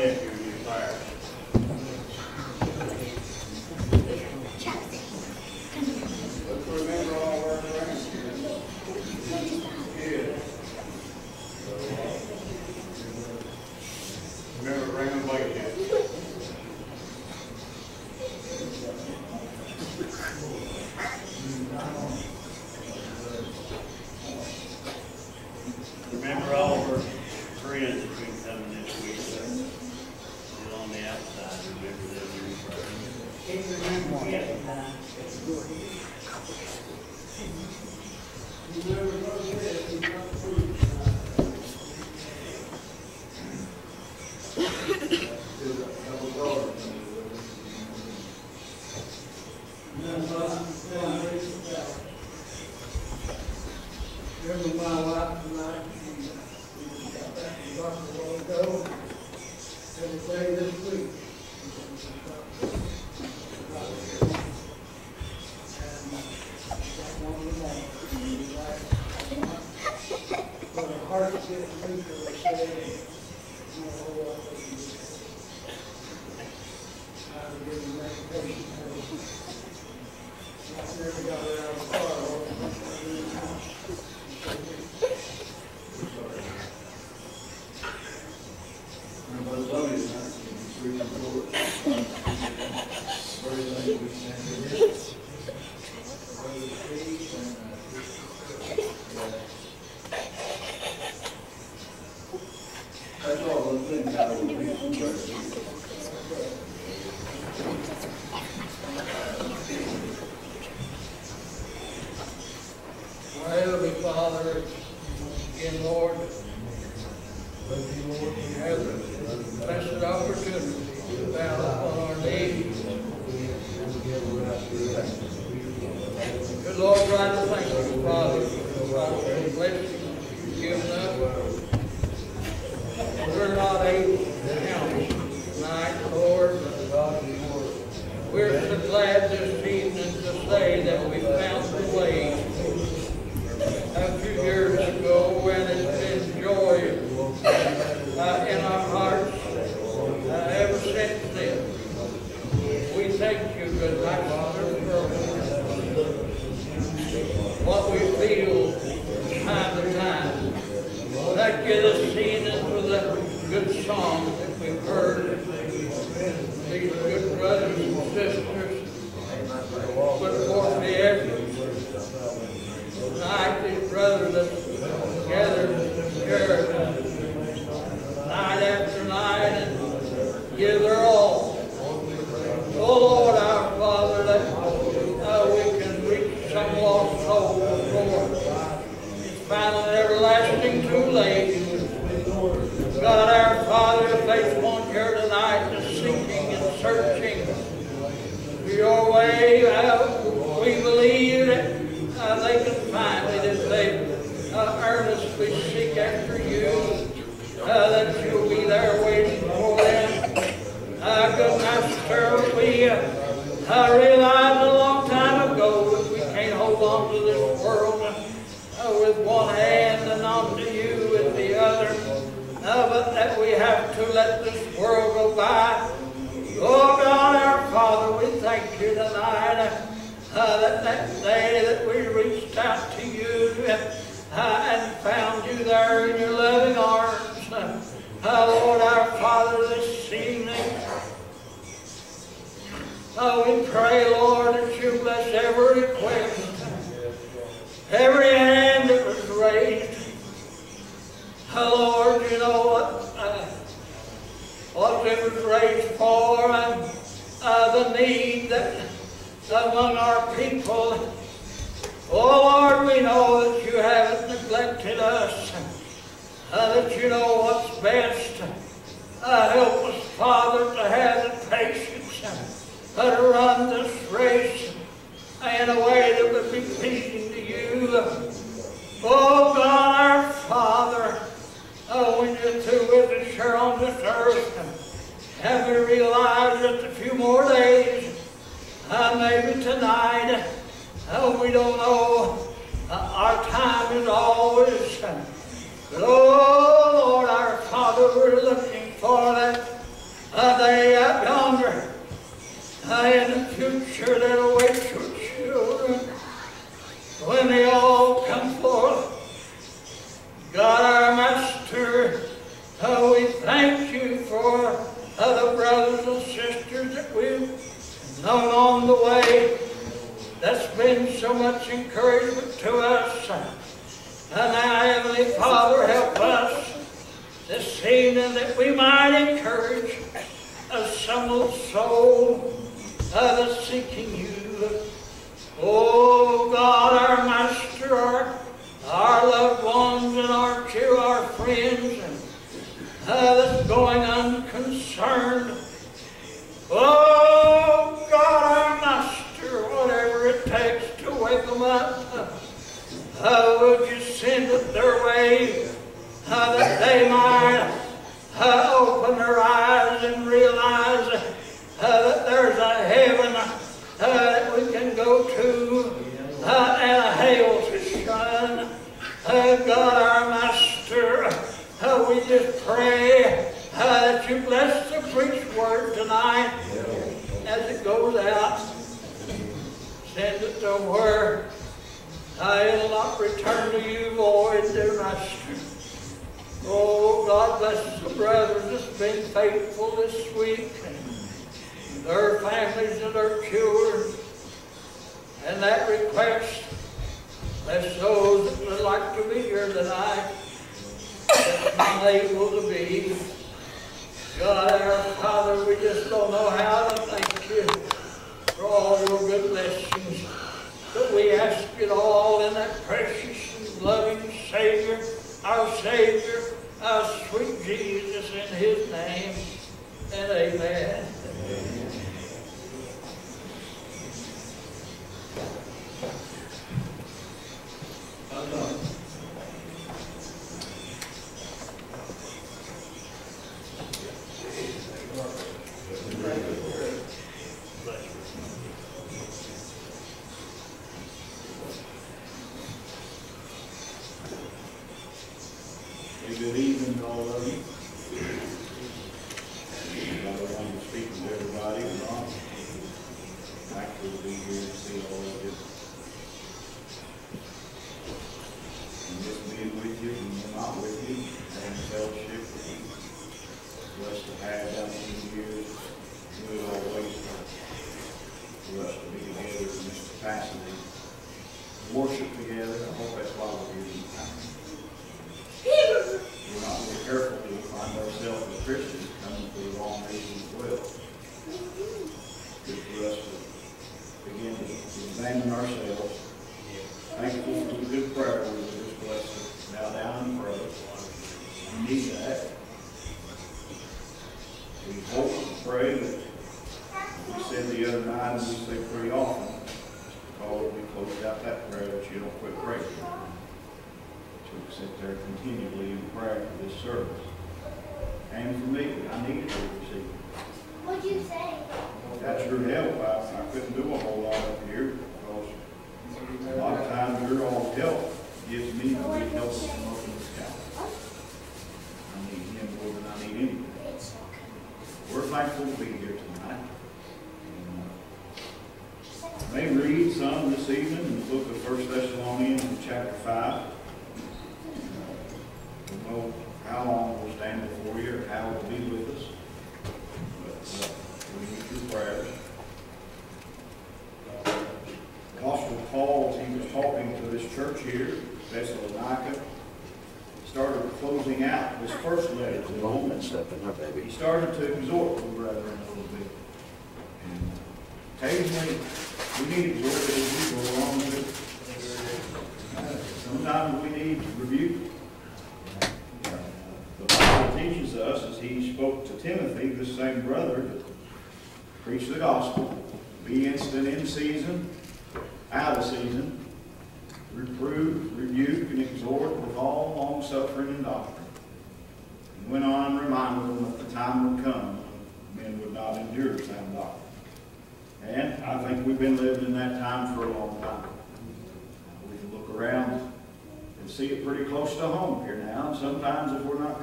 don't uh, in To all of you. Another one to speak to everybody, and all. Thankful to be here to see all of you. And just being with you, and not with you, and fellowship with you. Blessed to have through the years,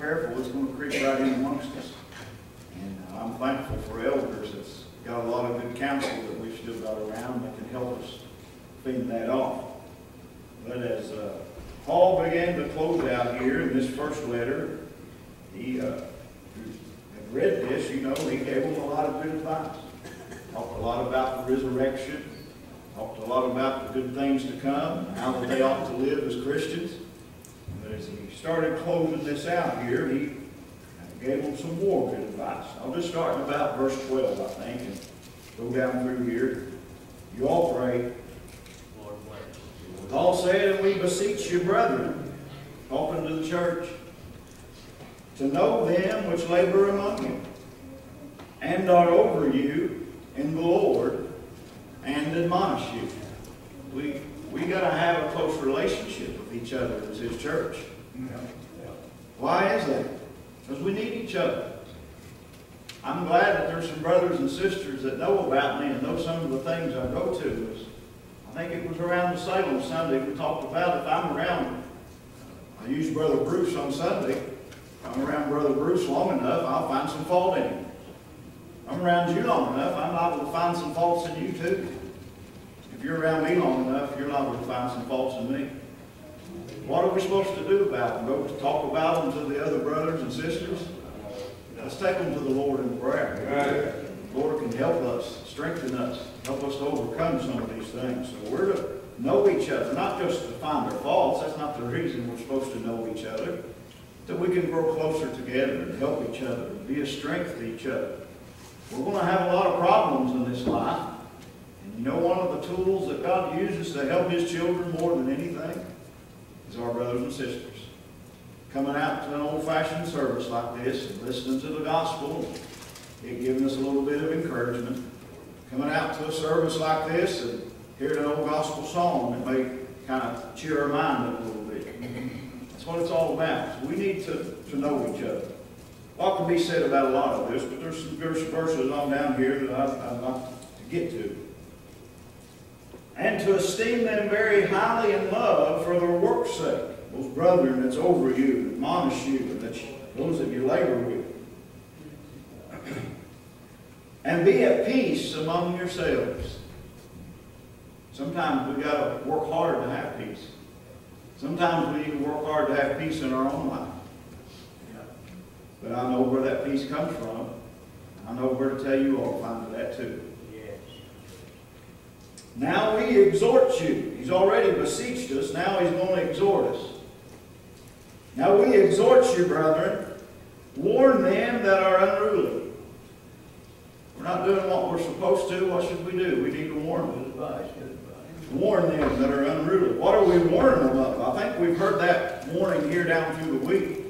careful, it's going to creep right in amongst us. And uh, I'm thankful for elders that's got a lot of good counsel that we've still got around that can help us fend that off. But as uh, Paul began to close out here in this first letter, he uh, had read this, you know, he gave them a lot of good advice. Talked a lot about the resurrection, talked a lot about the good things to come, how they ought to live as Christians. As he started closing this out here, he gave them some more good advice. I'll just start in about verse 12, I think, and go down through here. You all pray. Paul said, And we beseech you, brethren, talking to the church, to know them which labor among you, and are over you in the Lord, and admonish you. We, we got to have a close relationship with each other as his church. Why is that? Because we need each other. I'm glad that there's some brothers and sisters that know about me and know some of the things I go to. I think it was around the Salem Sunday we talked about if I'm around, I use Brother Bruce on Sunday. If I'm around Brother Bruce long enough, I'll find some fault in him. If I'm around you long enough, I'm liable to find some faults in you too. If you're around me long enough, you're liable to find some faults in me. What are we supposed to do about them? Go talk about them to the other brothers and sisters? Let's take them to the Lord in prayer. The Lord can help us, strengthen us, help us to overcome some of these things. So we're to know each other, not just to find our faults. That's not the reason we're supposed to know each other. That we can grow closer together and help each other, be a strength to each other. We're going to have a lot of problems in this life. You know one of the tools that God uses to help His children more than anything is our brothers and sisters. Coming out to an old-fashioned service like this and listening to the gospel, it giving us a little bit of encouragement. Coming out to a service like this and hearing an old gospel song that may kind of cheer our mind up a little bit. That's what it's all about. So we need to, to know each other. A lot can be said about a lot of this, but there's some verse- verses on down here that I'd, I'd like to get to. And to esteem them very highly in love for their work's sake. Those brethren that's over you, admonish you, and those that you labor with. And be at peace among yourselves. Sometimes we've got to work hard to have peace. Sometimes we need to work hard to have peace in our own life. But I know where that peace comes from. I know where to tell you all find that too. Now we exhort you. He's already beseeched us. Now he's going to exhort us. Now we exhort you, brethren, warn them that are unruly. We're not doing what we're supposed to. What should we do? We need to warn them. Advice. Warn them that are unruly. What are we warning them of? I think we've heard that warning here down through the week.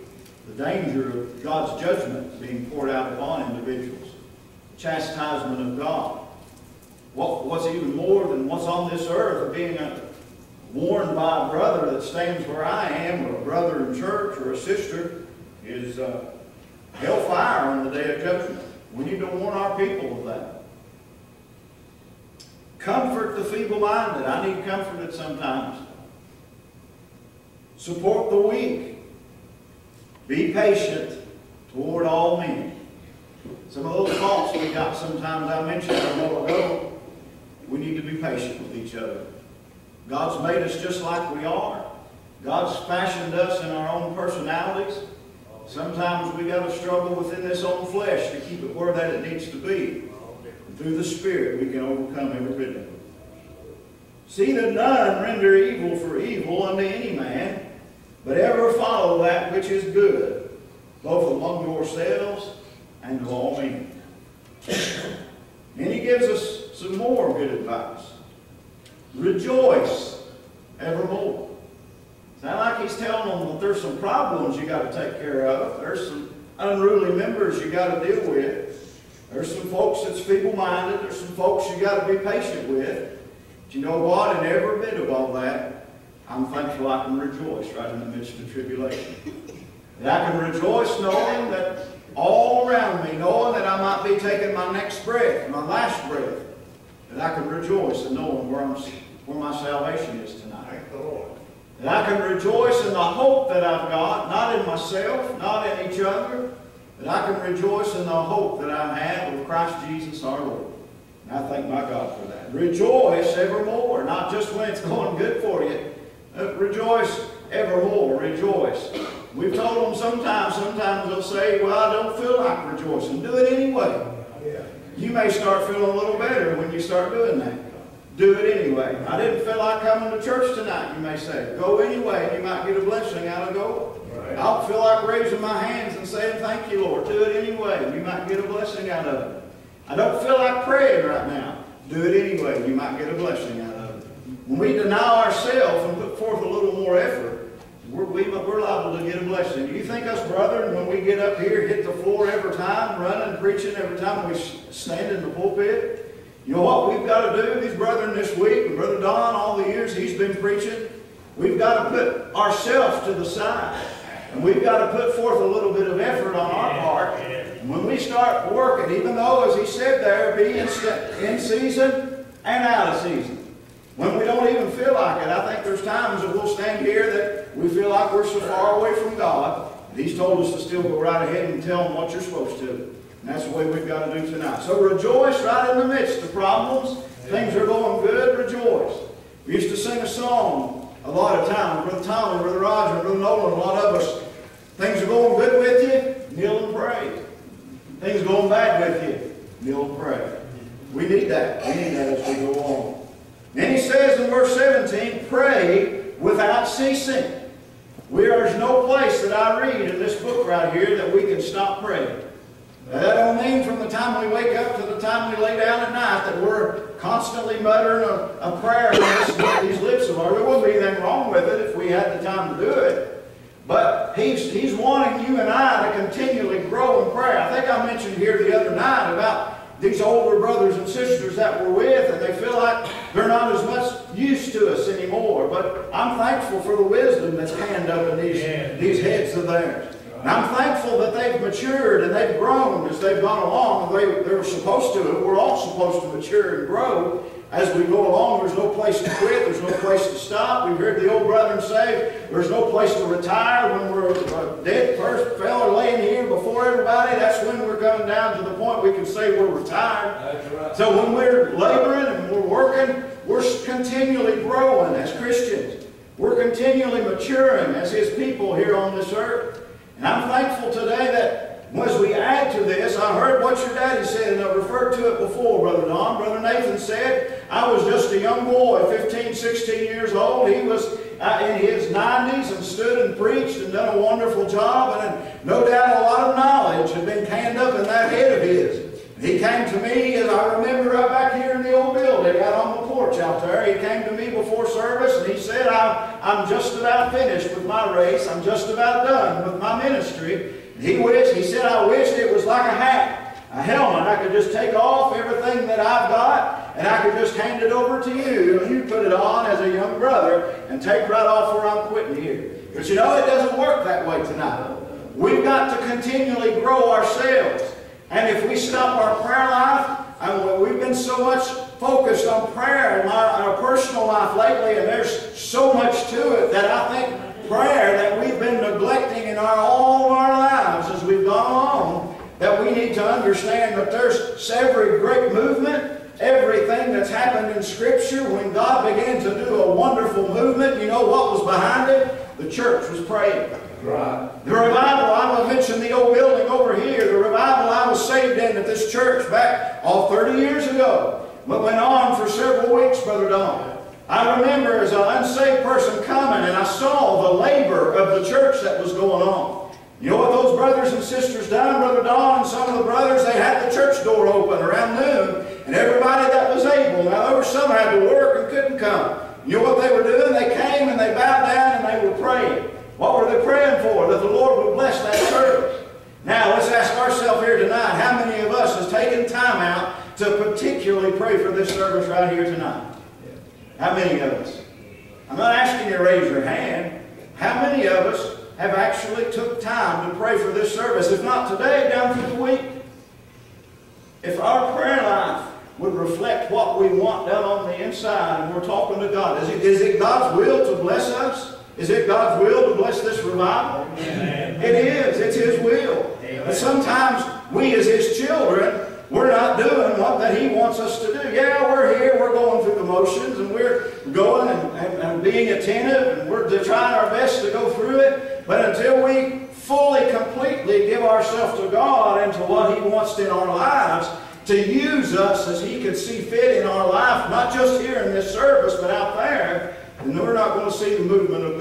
The danger of God's judgment being poured out upon individuals. Chastisement of God. What, what's even more than what's on this earth, being a, warned by a brother that stands where I am, or a brother in church, or a sister, is uh, hellfire on the day of judgment. We need to warn our people of that. Comfort the feeble-minded. I need comforted sometimes. Support the weak. Be patient toward all men. Some of those faults we got sometimes I mentioned a while ago, we need to be patient with each other. God's made us just like we are. God's fashioned us in our own personalities. Sometimes we got to struggle within this own flesh to keep it where that it needs to be. And through the Spirit, we can overcome every bit of it. See that none render evil for evil unto any man, but ever follow that which is good, both among yourselves and to all men. And he gives us some more good advice. Rejoice evermore. Sound like he's telling them that there's some problems you got to take care of. There's some unruly members you got to deal with. There's some folks that's feeble-minded. There's some folks you got to be patient with. But you know what? In every bit of all that, I'm thankful I can rejoice right in the midst of tribulation. That I can rejoice knowing that all around me, knowing that I might be taking my next breath, my last breath, that I can rejoice in knowing where, I'm, where my salvation is tonight. Thank the Lord. That I can rejoice in the hope that I've got, not in myself, not in each other, that I can rejoice in the hope that I have with Christ Jesus our Lord. And I thank my God for that. Rejoice evermore, not just when it's going good for you. Uh, rejoice evermore, rejoice. We've told them sometimes, sometimes they'll say, well, I don't feel like rejoicing. Do it anyway. You may start feeling a little better when you start doing that. Do it anyway. I didn't feel like coming to church tonight, you may say. Go anyway, and you might get a blessing out of going. I don't feel like raising my hands and saying, thank you, Lord. Do it anyway, and you might get a blessing out of it. I don't feel like praying right now. Do it anyway, and you might get a blessing out of it. When we deny ourselves and put forth a little more effort, we're, we, we're liable to get a blessing. Do You think us brethren, when we get up here, hit the floor every time, running, preaching every time we stand in the pulpit? You know what we've got to do, these brethren, this week, and Brother Don, all the years he's been preaching, we've got to put ourselves to the side. And we've got to put forth a little bit of effort on our part. And when we start working, even though, as he said there, be in, in season and out of season. When we don't even feel like it, I think there's times that we'll stand here that we feel like we're so far away from God. He's told us to still go right ahead and tell him what you're supposed to. And that's the way we've got to do tonight. So rejoice right in the midst of problems. Things are going good, rejoice. We used to sing a song a lot of times, Brother Tommy, Brother Roger, Brother Nolan, a lot of us, things are going good with you, kneel and pray. Things are going bad with you, kneel and pray. We need that. We need that as we go on. Then he says in verse 17, pray without ceasing. There's no place that I read in this book right here that we can stop praying. Now, that don't mean from the time we wake up to the time we lay down at night that we're constantly muttering a, a prayer on these lips of ours. There wouldn't be anything wrong with it if we had the time to do it. But he's, he's wanting you and I to continually grow in prayer. I think I mentioned here the other night about these older brothers and sisters that we're with, and they feel like they're not as much used to us anymore. But I'm thankful for the wisdom that's panned up in these, these heads of theirs. And I'm thankful that they've matured and they've grown as they've gone along. They, they were supposed to. We're all supposed to mature and grow as we go along. There's no place to quit. There's no place to stop. We've heard the old brethren say there's no place to retire when we're a dead first fella laying here before everybody. That's when we're coming down to the point we can say we're retired. That's right. So when we're laboring and we're working, we're continually growing as Christians. We're continually maturing as His people here on this earth. And I'm thankful today that as we add to this, I heard what your daddy said, and I referred to it before, Brother Don. Brother Nathan said, I was just a young boy, 15, 16 years old. He was uh, in his 90s and stood and preached and done a wonderful job, and no doubt a lot of knowledge had been canned up in that head of his. He came to me, as I remember right back here in the old building, out on the porch out there. He came to me before service and he said, I'm, I'm just about finished with my race. I'm just about done with my ministry. He wished, he said, I wished it was like a hat, a helmet. I could just take off everything that I've got and I could just hand it over to you and you put it on as a young brother and take right off where I'm quitting here. But you know, it doesn't work that way tonight. We've got to continually grow ourselves. And if we stop our prayer life, and we've been so much focused on prayer in our, our personal life lately, and there's so much to it that I think prayer that we've been neglecting in our all our lives as we've gone along, that we need to understand that there's every great movement, everything that's happened in Scripture, when God began to do a wonderful movement, you know what was behind it? The church was praying. The revival, I will mention the old building over here, the revival I was saved in at this church back all 30 years ago, but went on for several weeks, Brother Don. I remember as an unsaved person coming and I saw the labor of the church that was going on. You know what those brothers and sisters done, Brother Don and some of the brothers? They had the church door open around noon, and everybody that was able, now there were some had to work and couldn't come. You know what they were doing? They came and they bowed down and they were praying. What were they praying for? That the Lord would bless that service. Now, let's ask ourselves here tonight, how many of us has taken time out to particularly pray for this service right here tonight? How many of us? I'm not asking you to raise your hand. How many of us have actually took time to pray for this service? If not today, down through the week. If our prayer life would reflect what we want down on the inside and we're talking to God, is it, is it God's will to bless us? Is it God's will to bless this revival? Amen. It is. It's His will. Amen. But sometimes we as His children, we're not doing what that He wants us to do. Yeah, we're here, we're going through the motions, and we're going and, and, and being attentive, and we're trying our best to go through it. But until we fully, completely give ourselves to God and to what He wants in our lives, to use us as He could see fit in our life, not just here in this service, but out there, and we're not going to see the movement of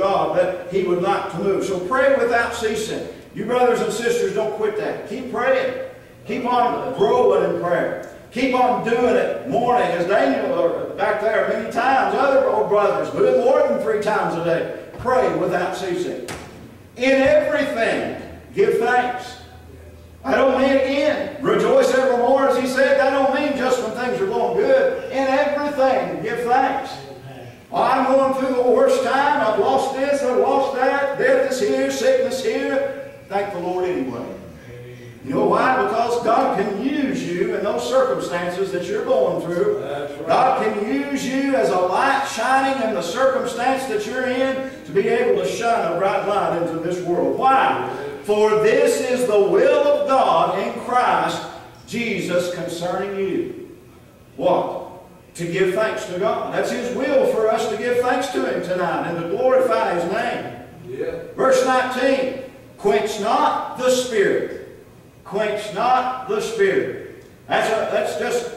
He would like to move. So pray without ceasing. You brothers and sisters, don't quit that. Keep praying. Keep on growing in prayer. Keep on doing it morning, as Daniel back there many times, other old brothers do it more than three times a day. Pray without ceasing. In everything, give thanks. I don't mean again, rejoice evermore, as he said. I don't mean just when things are going good. In everything, give thanks. Well, I'm going through the worst time. I've lost this, I've lost that. Death is here, sickness here. Thank the Lord anyway. You know why? Because God can use you in those circumstances that you're going through. Right. God can use you as a light shining in the circumstance that you're in to be able to shine a bright light into this world. Why? For this is the will of God in Christ Jesus concerning you. What? To give thanks to God. That's His will for us to give thanks to Him tonight and to glorify His name. Yeah. Verse 19, quench not the spirit. Quench not the spirit. That's, a, that's just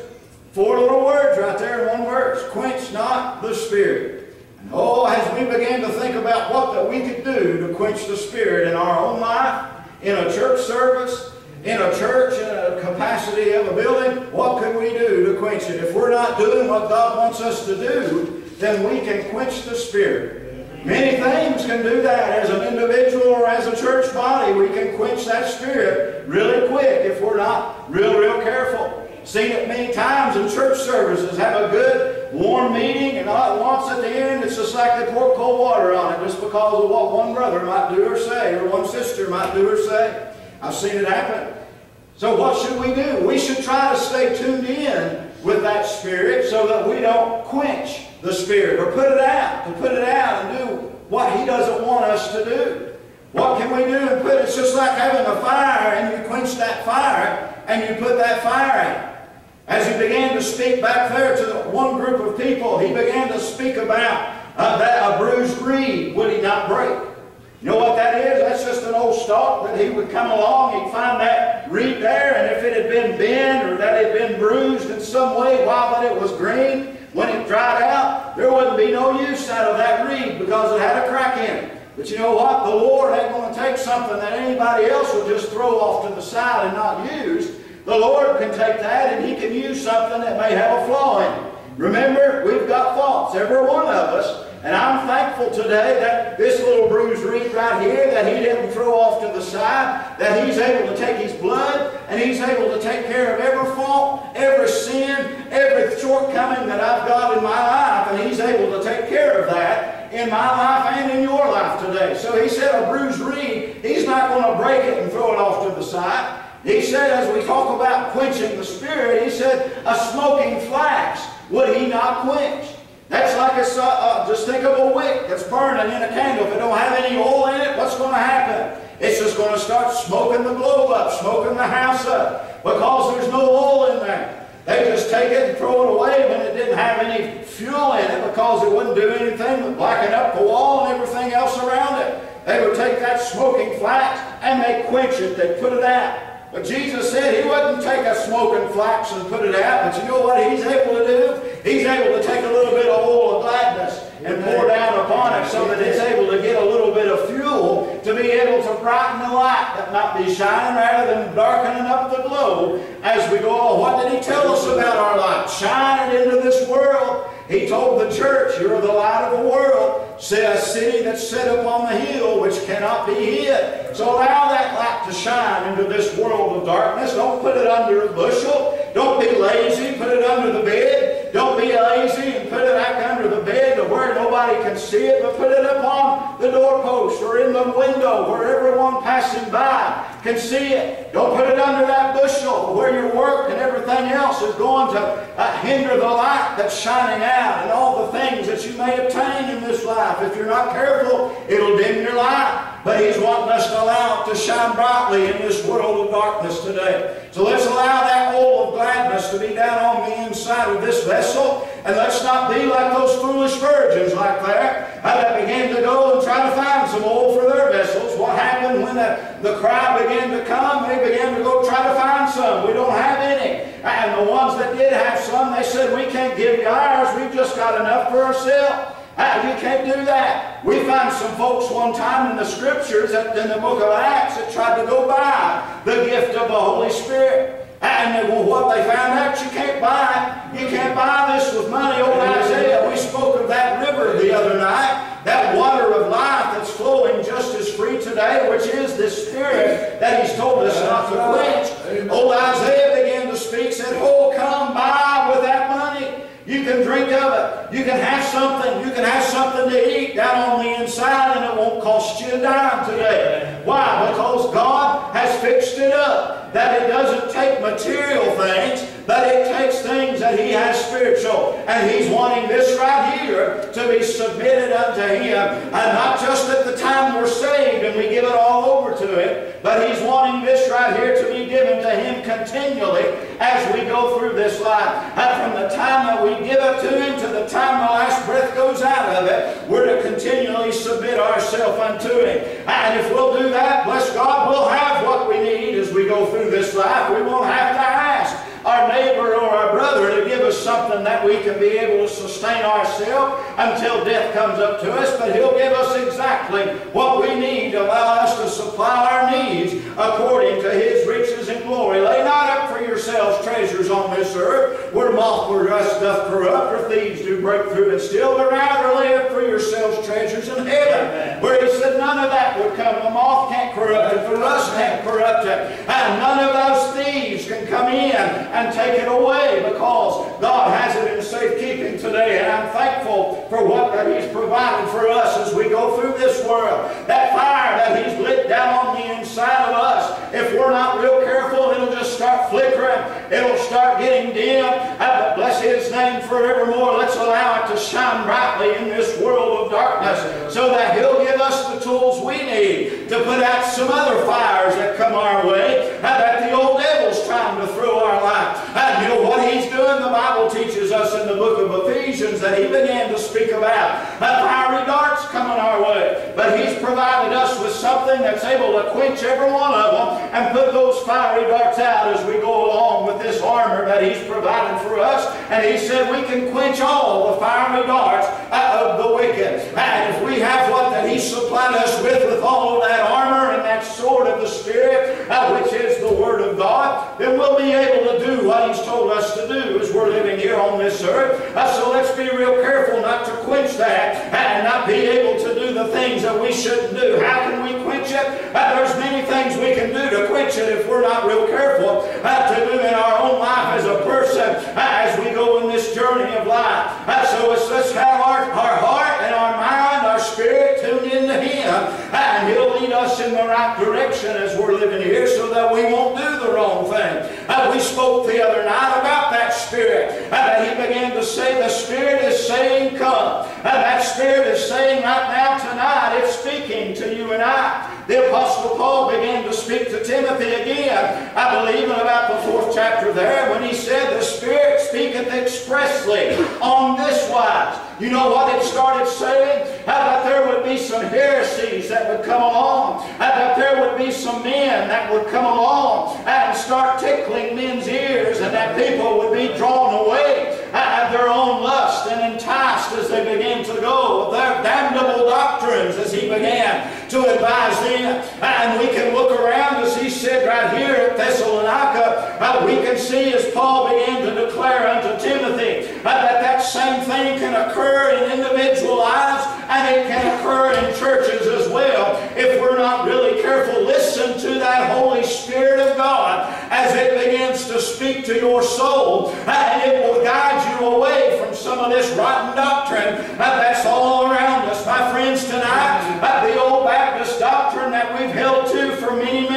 four little words right there in one verse. Quench not the spirit. And oh, as we begin to think about what that we could do to quench the spirit in our own life, in a church service, in a church, in a capacity of a building, what can we do to quench it? If we're not doing what God wants us to do, then we can quench the spirit. Many things can do that as an individual or as a church body. We can quench that spirit really quick if we're not real, real careful. Seen it many times in church services. Have a good, warm meeting, and all at once at the end, it's just like they pour cold water on it just because of what one brother might do or say, or one sister might do or say. I've seen it happen. So what should we do? We should try to stay tuned in with that spirit so that we don't quench the spirit or put it out, to put it out and do what he doesn't want us to do. What can we do and put it's just like having a fire and you quench that fire and you put that fire out. As he began to speak back there to one group of people, he began to speak about uh, that a bruised reed would he not break. You know what that is? That's just an old stalk that he would come along, he'd find that reed there, and if it had been bent or that had been bruised in some way while that it was green, when it dried out, there wouldn't be no use out of that reed because it had a crack in it. But you know what? The Lord ain't going to take something that anybody else will just throw off to the side and not use. The Lord can take that and He can use something that may have a flaw in it. Remember, we've got faults, every one of us. And I'm thankful today that this little bruised reed right here that he didn't throw off to the side, that he's able to take his blood and he's able to take care of every fault, every sin, every shortcoming that I've got in my life. And he's able to take care of that in my life and in your life today. So he said a bruised reed, he's not going to break it and throw it off to the side. He said, as we talk about quenching the spirit, he said, a smoking flax would he not quench? That's like a, uh, just think of a wick that's burning in a candle. If it don't have any oil in it, what's going to happen? It's just going to start smoking the globe up, smoking the house up, because there's no oil in there. They just take it and throw it away when it didn't have any fuel in it because it wouldn't do anything but blacken up the wall and everything else around it. They would take that smoking flax and they quench it, they put it out. But Jesus said he wouldn't take a smoking flax and put it out. But you know what he's able to do? He's able to take a little bit of oil of gladness and pour down upon it so that it's able to get a little bit of fuel to be able to brighten the light that might be shining rather than darkening up the globe as we go on. What did he tell us about our light? Shine it into this world. He told the church, you're the light of the world. Say a city that's set upon the hill which cannot be hid. So allow that light to shine into this world of darkness. Don't put it under a bushel. Don't be lazy. Put it under the bed. Don't be lazy and put it back under the bed to where nobody can see it, but put it upon the doorpost or in the window where everyone passing by can see it. Don't put it under that bushel where your work and everything else is going to uh, hinder the light that's shining out and all the things that you may obtain in this life. If you're not careful, it'll dim your light. But He's wanting us to allow it to shine brightly in this world of darkness today. So let's allow that oil of gladness to be down on the inside of this vessel. And let's not be like those foolish virgins like that, they began to go and try to find some oil for their vessels. What happened when the, the crowd began to come? They began to go try to find some. We don't have any. And the ones that did have some, they said, we can't give you ours. We've just got enough for ourselves. You can't do that. We find some folks one time in the scriptures, that in the book of Acts, that tried to go buy the gift of the Holy Spirit. And they, well, what they found out, you can't buy it. You can't buy this with money. Old Isaiah, we spoke of that river the other night, that water of life that's flowing just as free today, which is this Spirit that He's told us not to quench. Old Isaiah began to speak, said, Oh, come buy with that money. You can drink of it. You can have something. You can have something to eat down on the inside and it won't cost you a dime today. Why? Because God has fixed it up. that it doesn't take material things, but it takes things that He has spiritual. And He's wanting this right here to be submitted unto Him. And not just at the time we're saved and we give it all over to it, but He's wanting this right here to be given to Him continually as we go through this life. And from the time that we give it to Him to the time the last breath goes out of it, we're to continually submit ourselves unto Him. And if we'll do that, bless God, we'll have what we need as we go through this life. We won't have to ask our neighbor or our brother us something that we can be able to sustain ourselves until death comes up to us, but He'll give us exactly what we need to allow us to supply our needs according to His riches and glory. Lay not up for yourselves treasures on this earth, where moth or rust doth corrupt, or thieves do break through and steal, but rather lay up for yourselves treasures in heaven, where He said none of that would come. The moth can't corrupt it, the rust can't corrupt it, and none of those thieves can come in and take it away because God has it in safekeeping today. And I'm thankful for what that He's provided for us as we go through this world. That fire that He's lit down on the inside of us, if we're not real careful, it'll just start flickering. It'll start getting dim. But bless His name forevermore. Let's allow it to shine brightly in this world of darkness so that He'll give us the tools we need to put out some other fires that come our way and that the old devil's trying to throw our life. And you know what he's doing? The Teaches us in the book of Ephesians that he began to speak about fiery darts coming our way. But he's provided us with something that's able to quench every one of them and put those fiery darts out as we go along with this armor that he's provided for us. And he said we can quench all the fiery darts of the wicked. And if we have what that he supplied us with, with all that armor and that sword of the Spirit, uh, which is the Word God, then we'll be able to do what He's told us to do as we're living here on this earth. Uh, so let's be real careful not to quench that and not be able to do the things that we shouldn't do. How can we quench it? Uh, there's many things we can do to quench it if we're not real careful uh, to do in our own life as a person uh, as we go in this journey of life. Uh, so let's, let's have our, our heart and our mind, our spirit tuned into Him and He'll lead us in the right direction as we're living here so that we won't do the wrong thing. Uh, we spoke the other night about that Spirit. Uh, that He began to say, the Spirit is saying, come. Uh, that Spirit is saying right now, tonight, it's speaking to you and I. The Apostle Paul began to speak to Timothy again, I believe in about the fourth chapter there, when he said, The Spirit speaketh expressly on this wise. You know what it started saying? That there would be some heresies that would come along. That there would be some men that would come along and start tickling men's ears and that people would be drawn away at their own lust and enticed as they began to go with their damnable doctrines as he began to advise them. And we can look around as he said right here at Thessalonica, we can see as Paul began to declare unto Timothy uh, that that same thing can occur in individual lives and it can occur in churches as well if we're not really careful. Listen that Holy Spirit of God as it begins to speak to your soul and it will guide you away from some of this rotten doctrine that's all around us. My friends, tonight, the old Baptist doctrine that we've held to for many,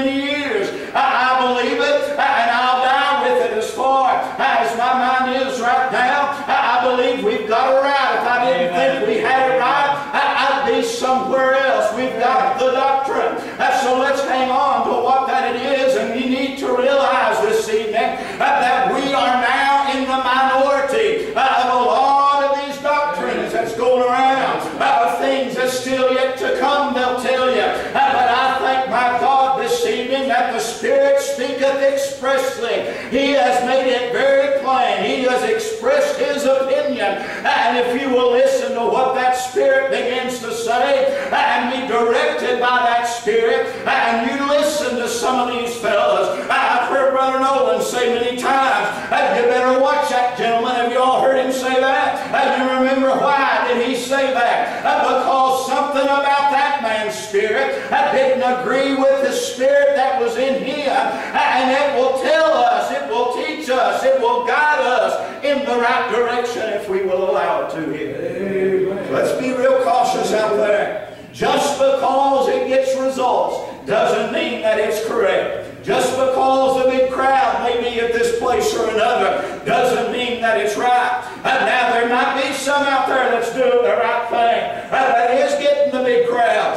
agree with the spirit that was in him. And it will tell us, it will teach us, it will guide us in the right direction if we will allow it to him. Let's be real cautious out there. Just because it gets results doesn't mean that it's correct. Just because the big crowd may be at this place or another doesn't mean that it's right. And now there might be some out there that's doing the right thing. That is getting the big crowd.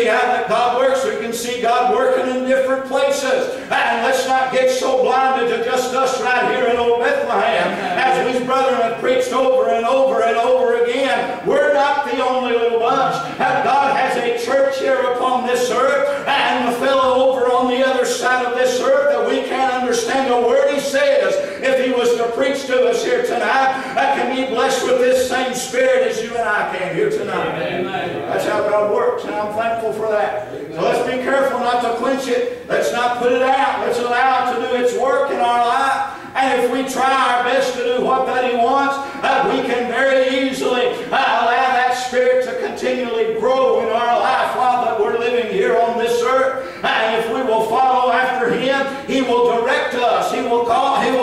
See how that God works. We can see God working in different places. And let's not get so blinded to just us right here in old Bethlehem. As these brethren have preached over and over and over again, we're not the only little bunch. And God us here tonight, that can be blessed with this same spirit as you and I can here tonight. That's how God works, and I'm thankful for that. So let's be careful not to quench it. Let's not put it out. Let's allow it to do its work in our life. And if we try our best to do what that He wants, uh, we can very easily uh, allow that Spirit to continually grow in our life while that we're living here on this earth. And if we will follow after Him, He will direct us. He will call. He will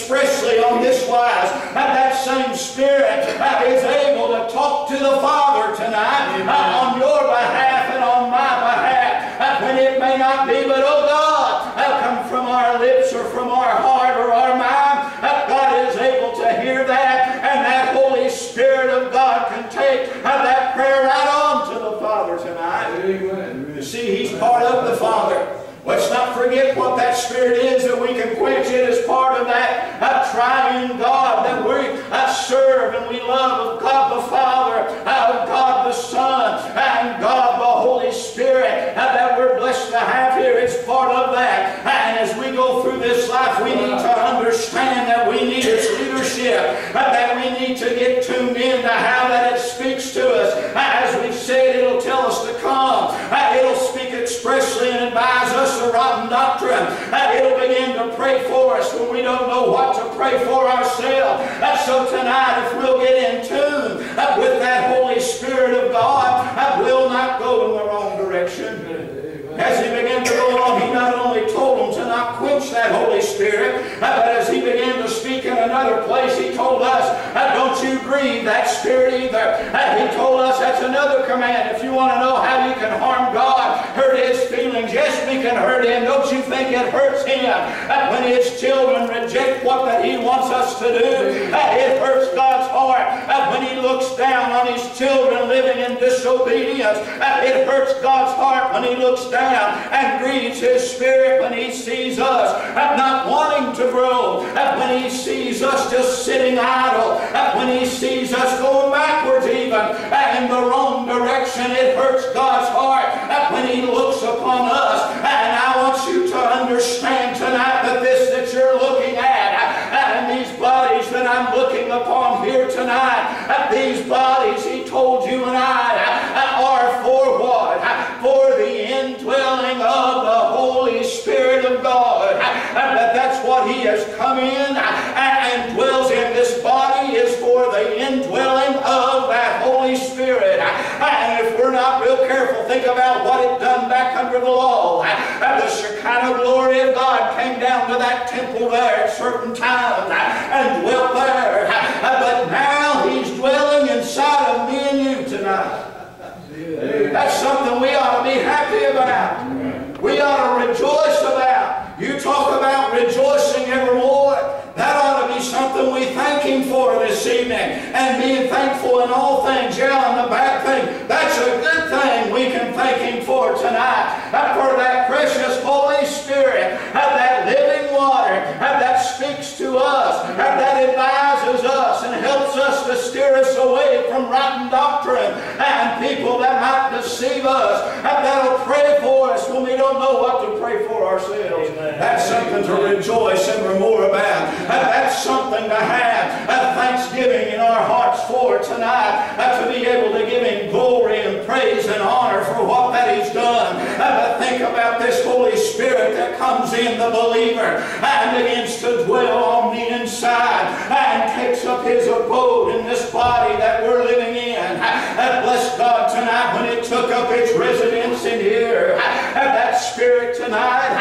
expressly on this wise, and that same Spirit uh, is able to talk to the Father tonight uh, on your behalf and on my behalf, uh, when it may not be, but oh God, uh, come from our lips or from our heart or our mind, uh, God is able to hear that, and that Holy Spirit of God can take uh, that prayer right on to the Father tonight. You see, He's part of the Father. Let's not forget what that Spirit is that we can quench it as part of that uh, triune God that we uh, serve and we love of God the Father, It'll begin to pray for us when we don't know what to pray for ourselves. So tonight, if we'll get in tune uh, with that Holy Spirit of God, uh, we'll not go in the wrong direction. As he began to go on, he not only not quench that Holy Spirit, but as he began to speak in another place, he told us, don't you grieve that Spirit either. He told us that's another command. If you want to know how you can harm God, hurt His feelings, yes, we can hurt Him. Don't you think it hurts Him when His children reject what that He wants us to do? Uh, It hurts God's heart when He looks down on His children living in disobedience. It hurts God's heart when He looks down and grieves His Spirit when He sees us uh, not wanting to grow, uh, when He sees us just sitting idle, uh, when He sees us going backwards even uh, in the wrong direction. It hurts God's heart uh, when He looks upon us. And I want you to understand tonight that this that you're looking at and these bodies that I'm looking upon here tonight, uh, these bodies, Has come in and dwells in. This body is for the indwelling of that Holy Spirit. And if we're not real careful, think about what it done back under the law. The Shekinah glory of God came down to that temple there at certain times and dwelt there. But now He's dwelling inside of me and you tonight. That's something we ought to be happy about. We ought to rejoice about. You talk about rejoicing evermore. That ought to be something we thank Him for this evening. And being in all things. Yeah, and the bad thing. That's a good thing we can thank Him for tonight. For that precious Spirit. And that living water. And that speaks to us. And that advises us and helps us to steer us away from rotten doctrine and people that might deceive us and that'll pray for us when we don't know what to pray for ourselves. That's something to rejoice and remember about. And that's something to have a thanksgiving in our hearts for tonight. uh, To be able to give Him glory and praise and honor for what that He's done. To think about this Holy Spirit that comes in the believer and begins to dwell on the inside and takes up His abode in this body that we're living in. Tonight when it took up its residence in here. That Spirit tonight,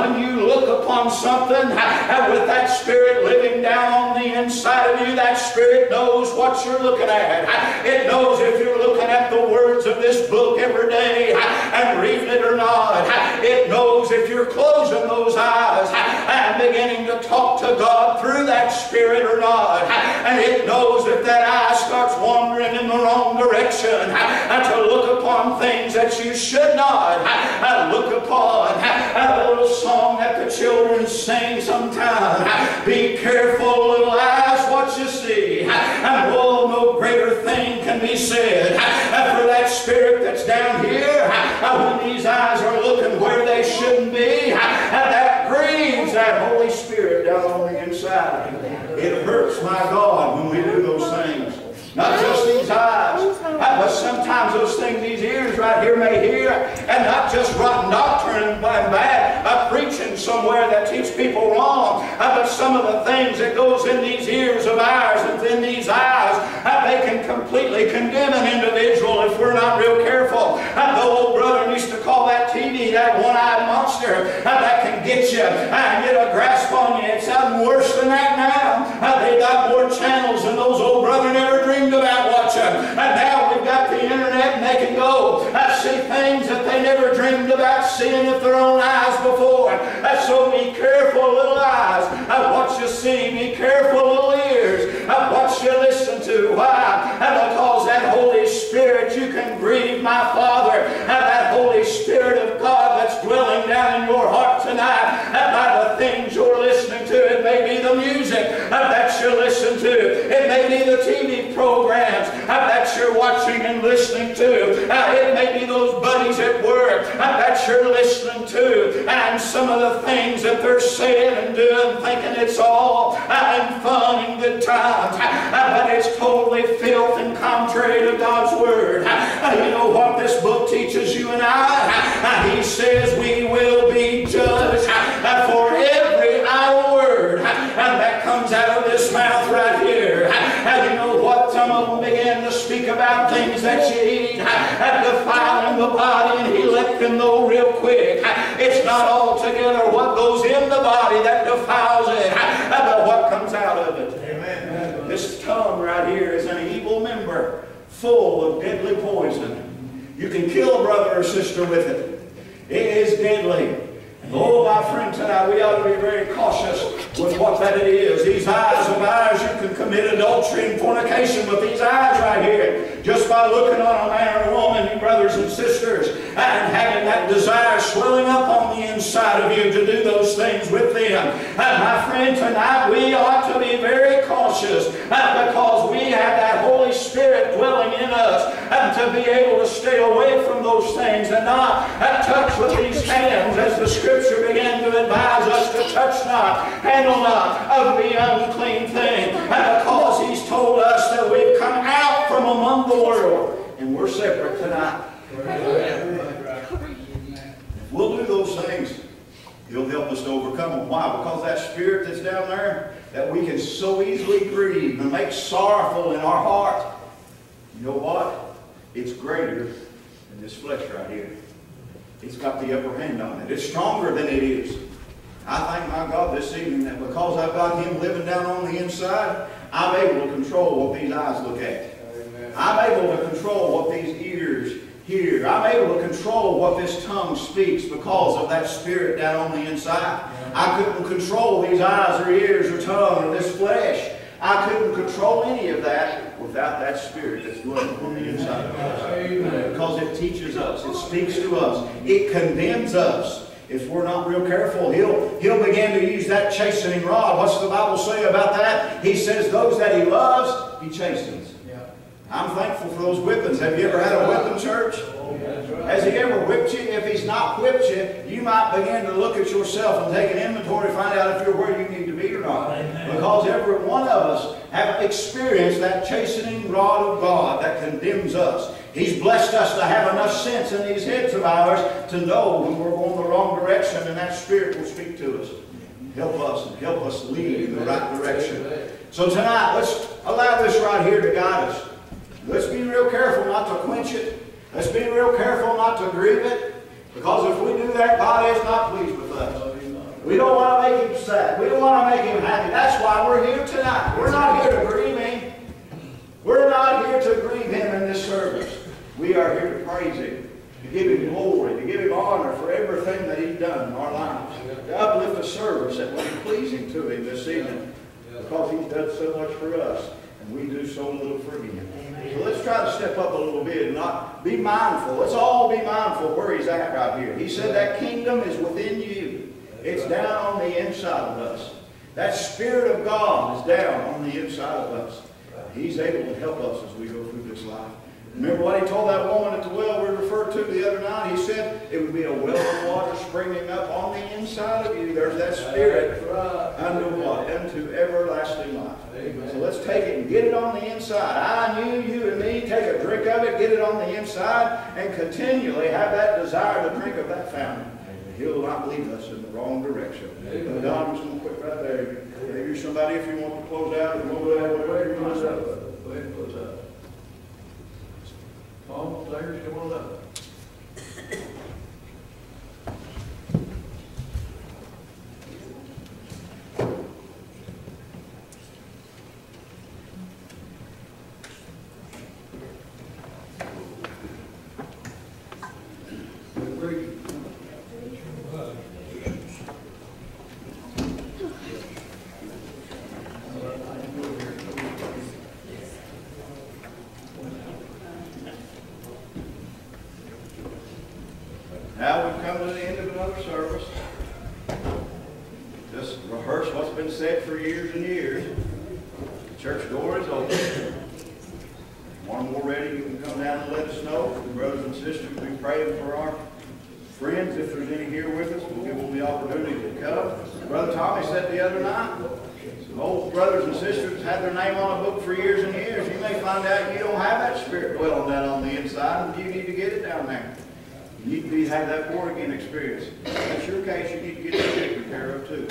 when you look upon something with that Spirit living down on the inside of you, that Spirit knows what you're looking at. It knows if you're looking at the words of this book every day and reading it or not. It knows if you're closing those eyes and beginning to talk to God through that Spirit or not. And it knows if that eye and to look upon things that you should not look upon. A little song that the children sing sometimes. Be careful, little eyes, what you see. And oh, no greater thing can be said for that spirit that's down here uh, when these eyes are looking where they shouldn't be. Uh, that grieves that Holy Spirit down on the inside. It hurts my God when we do those things. Not just but sometimes those things these ears right here may hear, and not just rotten doctrine and bad uh, preaching somewhere that teach people wrong, uh, but some of the things that goes in these ears of ours and in these eyes, uh, they can completely condemn an individual if we're not real careful. Uh, the old brother used to call that TV that one-eyed monster that can get you and get a grasp on you. It's something worse than that now. They got more channels than those old brother never dreamed about. And now we've got the internet and they can go and see things that they never dreamed about seeing with their own eyes before. And so be careful, little eyes, of what you see. Be careful, little ears, of what you listen to. Why? May be the TV programs that you're watching and listening to. Uh, it may be those buddies at work that you're listening to. And some of the things that they're saying and doing, thinking it's all uh, and fun and good times. Uh, but it's totally filth and contrary to God's Word. Uh, you know what this book teaches you and I? He says we will things that you eat and defiling the body, and he let them know real quick. It's not altogether what goes in the body that defiles it, but what comes out of it. Amen. This tongue right here is an evil member full of deadly poison. You can kill a brother or sister with it. It is deadly. Oh, my friend, tonight we ought to be very cautious with what that it is. These eyes of ours, you can commit adultery and fornication with these eyes right here. Just by looking on a man or a woman, you brothers and sisters, and having that desire swelling up on the inside of you to do those things with them. And my friend, tonight we ought to be very cautious uh, because we have that Holy Spirit dwelling in us and to be able to stay away from those things and not uh, touch with these hands as the Scripture began to advise us to touch not, handle not of the unclean thing. And because He's told us that we've come out from among the world and we're separate tonight. We'll do those things, He'll help us to overcome them. Why? Because that spirit that's down there that we can so easily grieve and make sorrowful in our heart, you know what? It's greater than this flesh right here. It's got the upper hand on it. It's stronger than it is. I thank my God this evening that because I've got Him living down on the inside, I'm able to control what these eyes look at. I'm able to control what these ears hear. I'm able to control what this tongue speaks because of that spirit down on the inside. I couldn't control these eyes or ears or tongue or this flesh. I couldn't control any of that without that spirit that's dwelling on the inside of us. Because it teaches us, it speaks to us, it condemns us. If we're not real careful, he'll, he'll begin to use that chastening rod. What's the Bible say about that? He says, those that he loves, he chastens. I'm thankful for those whippings. Have you ever had a whipping, church? Has he ever whipped you? If he's not whipped you, you might begin to look at yourself and take an inventory, find out if you're where you Because every one of us have experienced that chastening rod of God that condemns us. He's blessed us to have enough sense in these heads of ours to know when we're going the wrong direction and that Spirit will speak to us. Help us and help us lead in the right direction. So tonight, let's allow this right here to guide us. Let's be real careful not to quench it. Let's be real careful not to grieve it. Because if we do that, God is not pleased with us. We don't want to make him sad. We don't want to make him happy. That's why we're here tonight. We're not here to grieve him. We're not here to grieve him in this service. We are here to praise him, to give him glory, to give him honor for everything that he's done in our lives. To uplift a service that will be pleasing to him this evening because he's done so much for us and we do so little for him. So let's try to step up a little bit and not be mindful. Let's all be mindful where he's at right here. He said that kingdom is within you. It's down on the inside of us. That Spirit of God is down on the inside of us. He's able to help us as we go through this life. Remember what he told that woman at the well we referred to the other night? He said it would be a well of water springing up on the inside of you. There's that Spirit unto what? Unto everlasting life. So let's take it and get it on the inside. I, you, you, and me, take a drink of it, get it on the inside, and continually have that desire to drink of that fountain. He'll not lead us in the wrong direction. Amen. Don, I'm just going to quit right there. Maybe somebody, if you want to close out, or go ahead, whatever you want to say. Go ahead and close out. Tom, players, come on up. Now we've come to the end of another service. Just rehearse what's been said for years and years. The church door is open. One more ready, you can come down and let us know. Brothers and sisters, be praying for our friends. If there's any here with us, we'll give them the opportunity to come. Brother Tommy said the other night, some old brothers and sisters had their name on a book for years and years. You may find out you don't have that spirit dwelling down on the inside, and you need to get it down there. You need to be, have that again experience. That's your case, you need to get that taken care of too.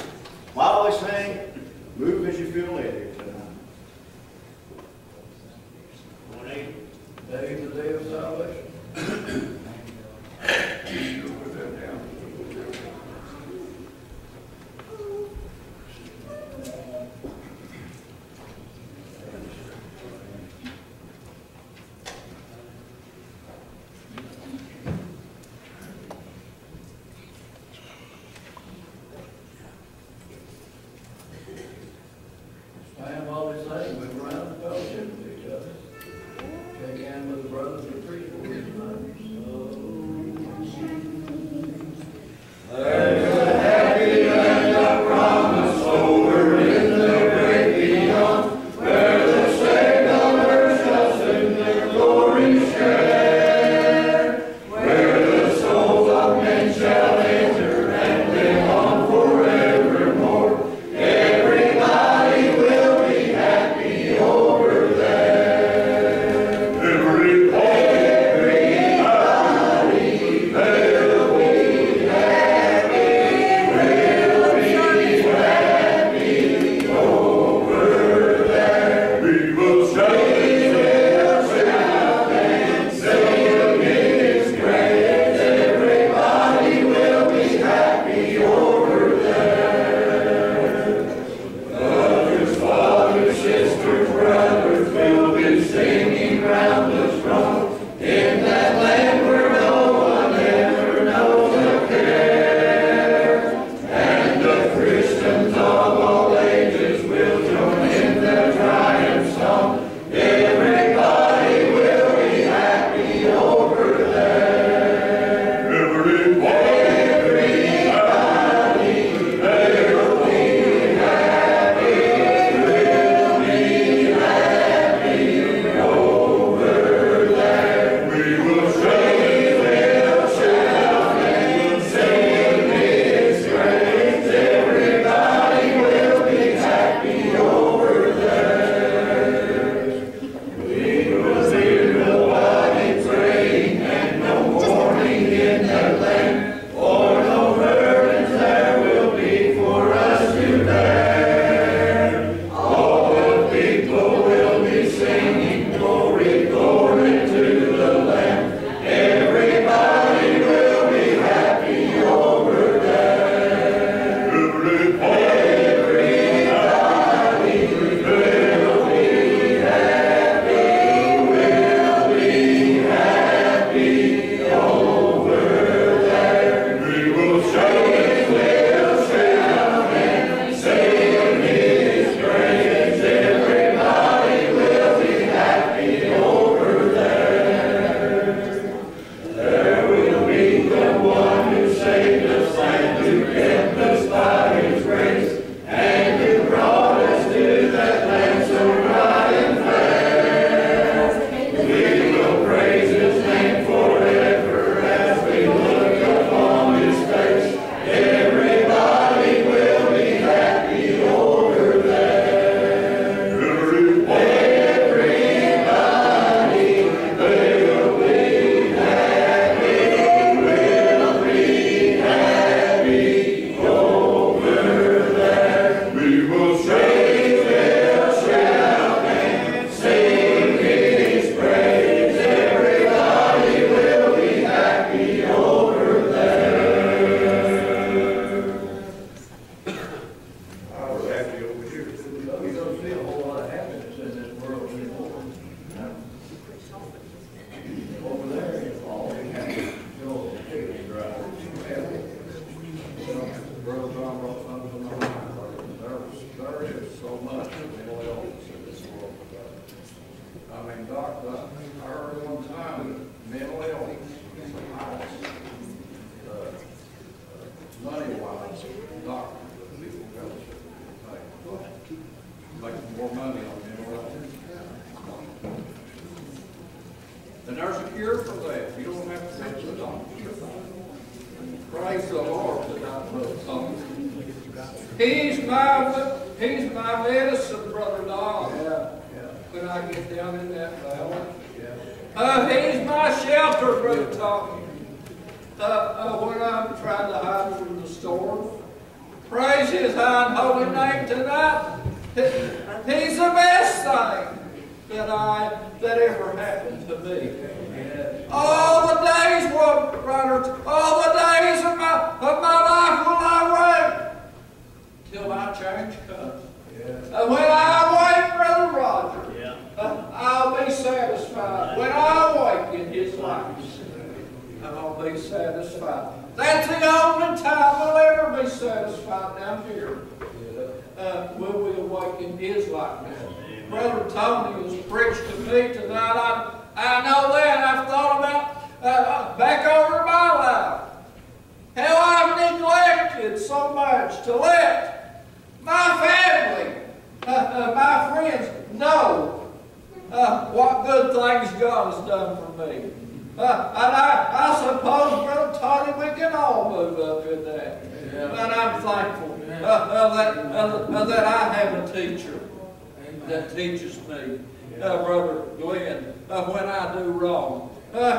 and Dr. I heard one time that mental health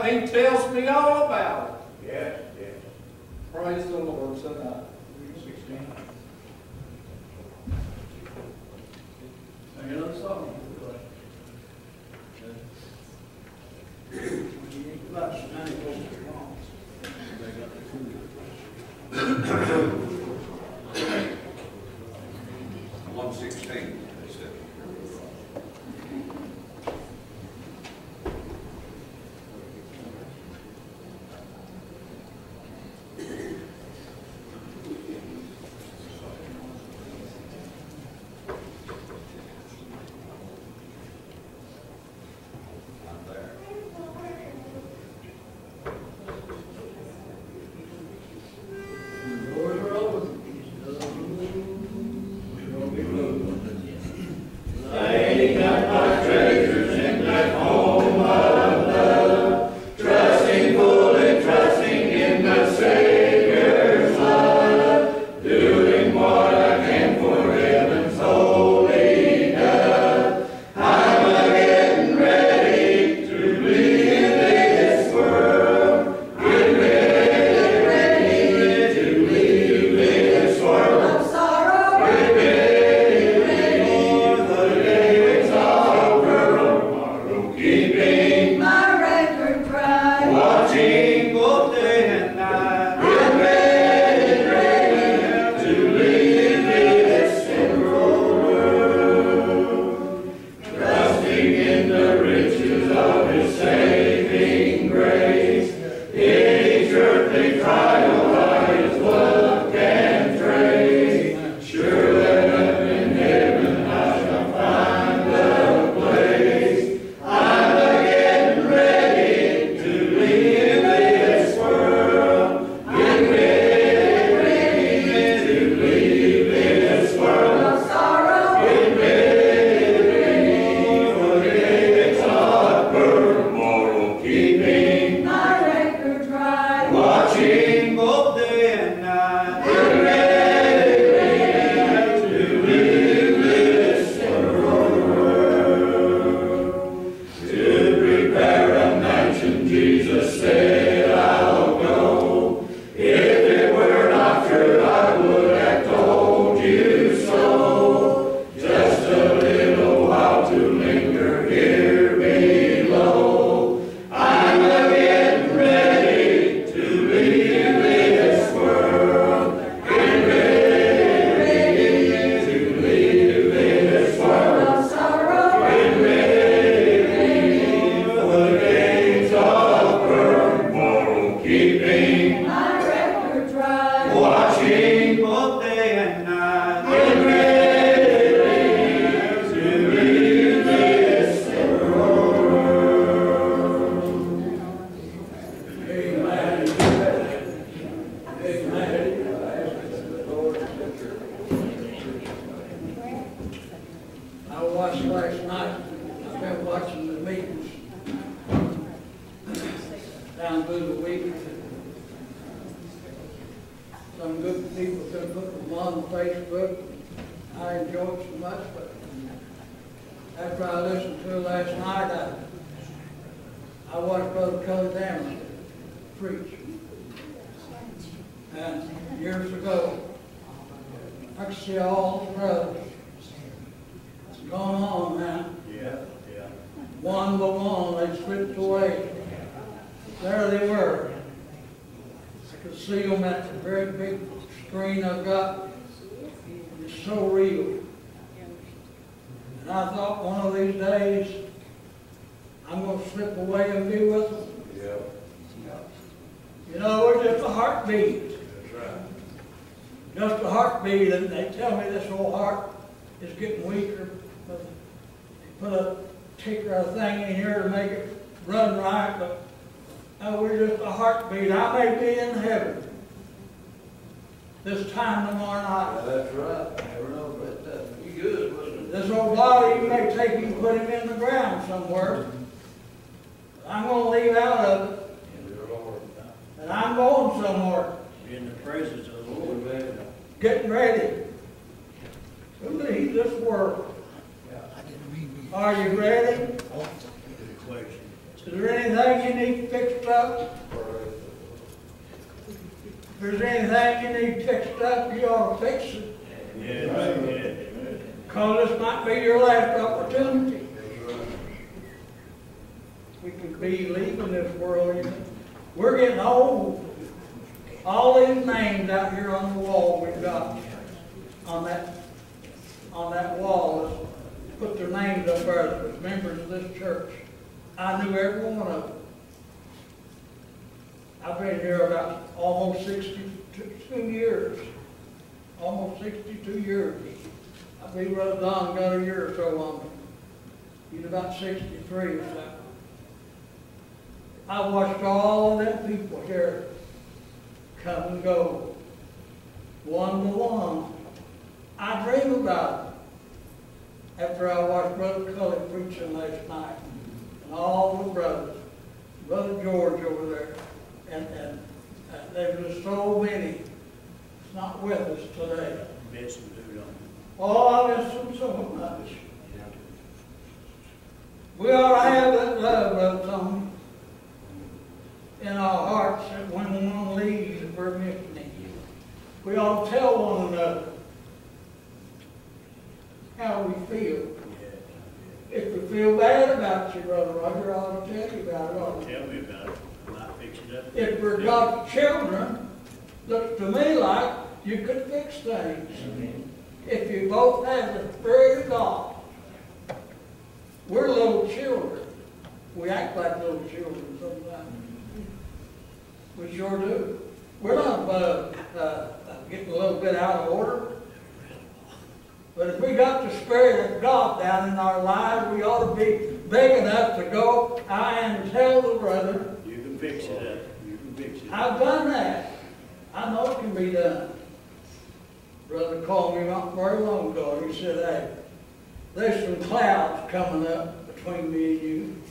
He tells me all about it. Yes, yes. Praise the Lord tonight. Sing another song. 62 years. I've been rubbed on another year or so on me. He's about 63 or so. I watched all of that people here come and go, one to one. I dream about it after I watched Brother Cully preaching last night and all the brothers, Brother George over there, and, and, and there were so many. It's not with us today. Benson do on Oh, I miss them so much. We ought to have that love, Brother Tony, in our hearts that when one leaves, we're missing it. We ought to tell one another how we feel. If we feel bad about you, Brother Roger, I ought to tell you about it. Tell me about it. I might fix it up. If we're God's children, looks to me like you can fix things. If you both have the Spirit of God. We're little children. We act like little children sometimes. We sure do. We're not above, uh, getting a little bit out of order. But if we got the Spirit of God down in our lives, we ought to be big enough to go out and tell the brother, You can fix it up. You can fix it up. I've done that. I know it can be done. Brother called me not very long ago, and he said, hey, there's some clouds coming up between me and you.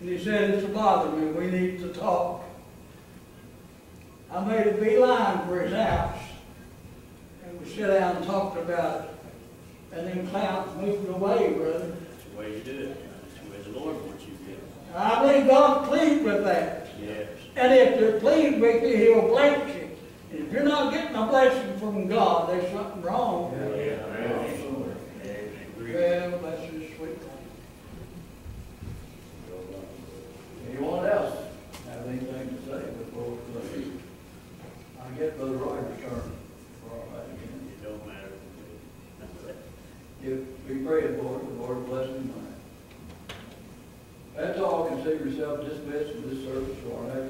And he said, it's bothering me, we need to talk. I made a beeline for his house, and we sat down and talked about it. And then clouds moved away, brother. That's the way you do it. That's the way the Lord wants you to do it. I believe God's pleased with that. Yes. And if they're pleased with you, he'll bless you. And if you're not getting a blessing from God, there's something wrong. Agree. Well, that's just sweet. Anyone else have anything to say before we leave? I get Brother Rogers' turn for again. It don't matter. You be praying for it, the Lord bless him. That's all, consider yourself dismissed from this service for our next